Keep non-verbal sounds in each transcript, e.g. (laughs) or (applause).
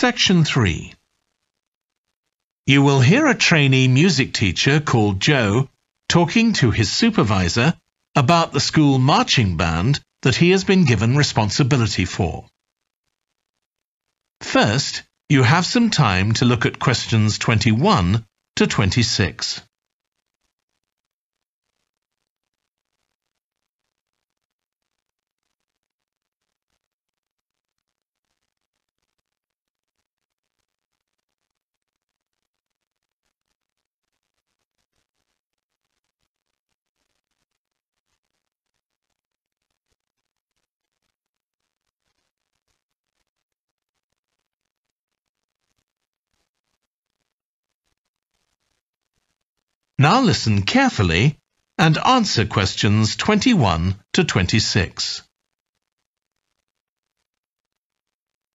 Section 3 You will hear a trainee music teacher called Joe talking to his supervisor about the school marching band that he has been given responsibility for. First, you have some time to look at questions 21 to 26. Now listen carefully and answer questions 21 to 26.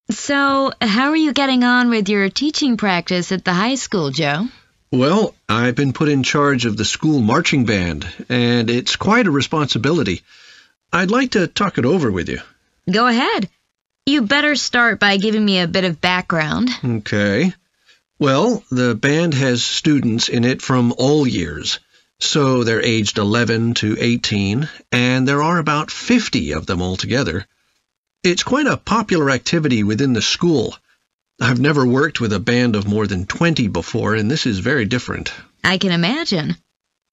So, how are you getting on with your teaching practice at the high school, Joe? Well, I've been put in charge of the school marching band, and it's quite a responsibility. I'd like to talk it over with you. Go ahead. You better start by giving me a bit of background. Okay. Well, the band has students in it from all years. So they're aged 11 to 18, and there are about 50 of them altogether. It's quite a popular activity within the school. I've never worked with a band of more than 20 before, and this is very different. I can imagine.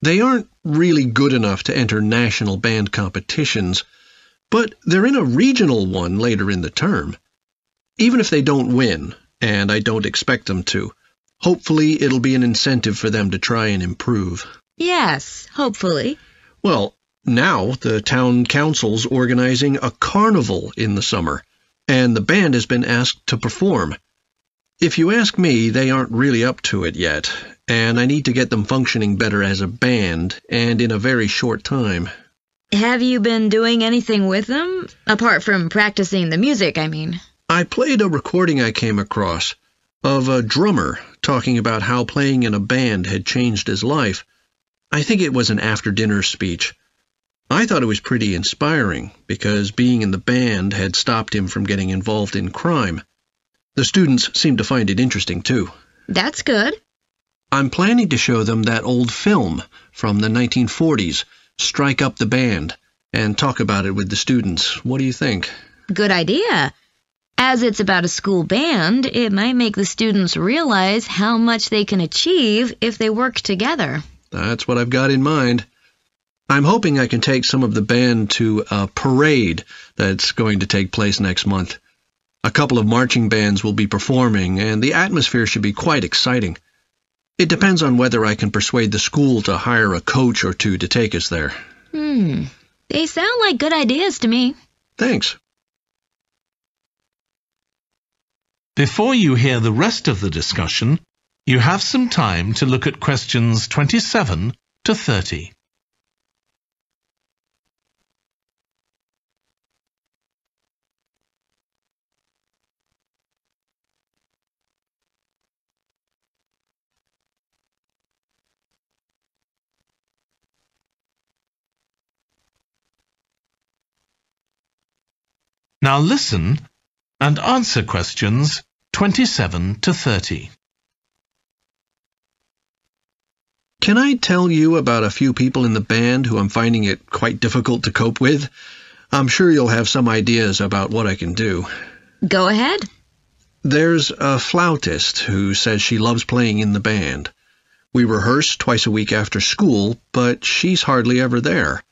They aren't really good enough to enter national band competitions, but they're in a regional one later in the term. Even if they don't win, and I don't expect them to. Hopefully, it'll be an incentive for them to try and improve. Yes, hopefully. Well, now the town council's organizing a carnival in the summer, and the band has been asked to perform. If you ask me, they aren't really up to it yet, and I need to get them functioning better as a band, and in a very short time. Have you been doing anything with them? Apart from practicing the music, I mean. I played a recording I came across of a drummer talking about how playing in a band had changed his life. I think it was an after dinner speech. I thought it was pretty inspiring because being in the band had stopped him from getting involved in crime. The students seemed to find it interesting too. That's good. I'm planning to show them that old film from the 1940s, Strike Up the Band, and talk about it with the students. What do you think? Good idea. As it's about a school band, it might make the students realize how much they can achieve if they work together. That's what I've got in mind. I'm hoping I can take some of the band to a parade that's going to take place next month. A couple of marching bands will be performing, and the atmosphere should be quite exciting. It depends on whether I can persuade the school to hire a coach or two to take us there. Hmm. They sound like good ideas to me. Thanks. Before you hear the rest of the discussion, you have some time to look at questions 27 to 30. Now listen and answer questions 27 to 30. Can I tell you about a few people in the band who I'm finding it quite difficult to cope with? I'm sure you'll have some ideas about what I can do. Go ahead. There's a flautist who says she loves playing in the band. We rehearse twice a week after school, but she's hardly ever there.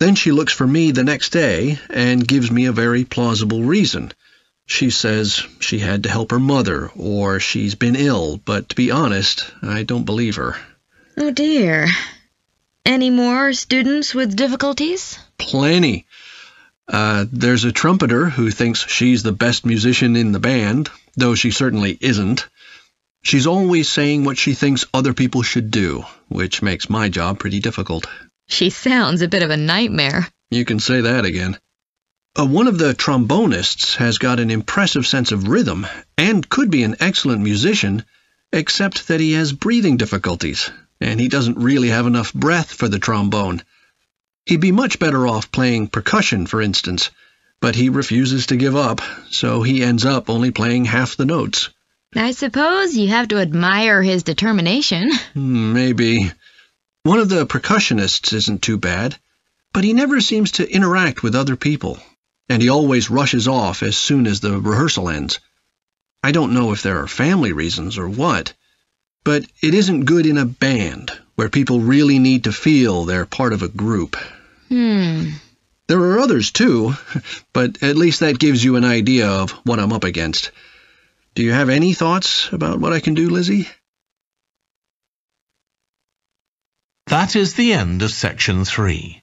Then she looks for me the next day and gives me a very plausible reason. She says she had to help her mother, or she's been ill, but to be honest, I don't believe her. Oh dear. Any more students with difficulties? Plenty. Uh, there's a trumpeter who thinks she's the best musician in the band, though she certainly isn't. She's always saying what she thinks other people should do, which makes my job pretty difficult. She sounds a bit of a nightmare. You can say that again. Uh, one of the trombonists has got an impressive sense of rhythm and could be an excellent musician, except that he has breathing difficulties, and he doesn't really have enough breath for the trombone. He'd be much better off playing percussion, for instance, but he refuses to give up, so he ends up only playing half the notes. I suppose you have to admire his determination. (laughs) Hmm, maybe. One of the percussionists isn't too bad, but he never seems to interact with other people, and he always rushes off as soon as the rehearsal ends. I don't know if there are family reasons or what, but it isn't good in a band where people really need to feel they're part of a group. Hmm. There are others too, (laughs) but at least that gives you an idea of what I'm up against. Do you have any thoughts about what I can do, Lizzie? That is the end of section three.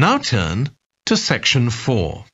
Now turn to section 4.